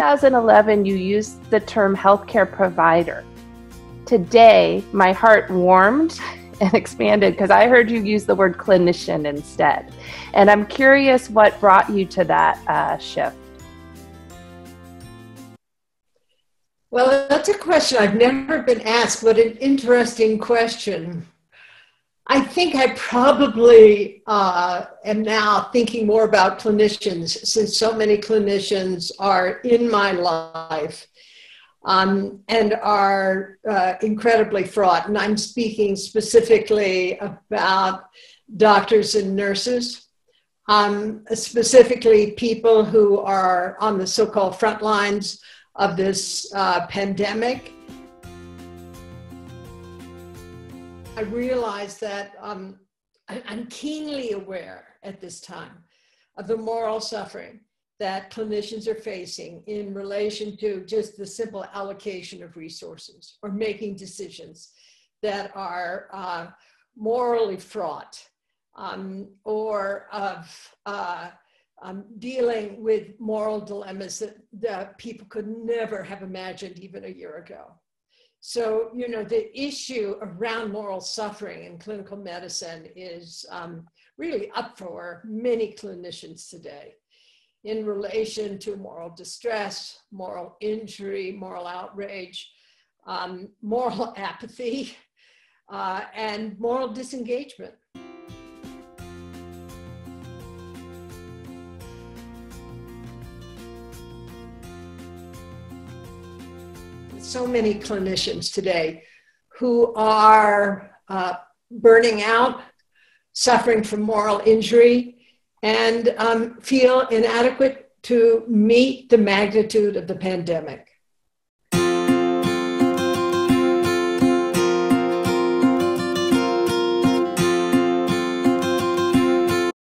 2011, you used the term healthcare provider. Today, my heart warmed and expanded because I heard you use the word clinician instead. And I'm curious what brought you to that uh, shift. Well, that's a question I've never been asked. but an interesting question. I think I probably uh, am now thinking more about clinicians since so many clinicians are in my life um, and are uh, incredibly fraught. And I'm speaking specifically about doctors and nurses, um, specifically people who are on the so called front lines of this uh, pandemic. I realize that um, I'm keenly aware at this time of the moral suffering that clinicians are facing in relation to just the simple allocation of resources or making decisions that are uh, morally fraught um, or of uh, um, dealing with moral dilemmas that, that people could never have imagined even a year ago. So, you know, the issue around moral suffering in clinical medicine is um, really up for many clinicians today in relation to moral distress, moral injury, moral outrage, um, moral apathy, uh, and moral disengagement. So many clinicians today who are uh, burning out, suffering from moral injury, and um, feel inadequate to meet the magnitude of the pandemic.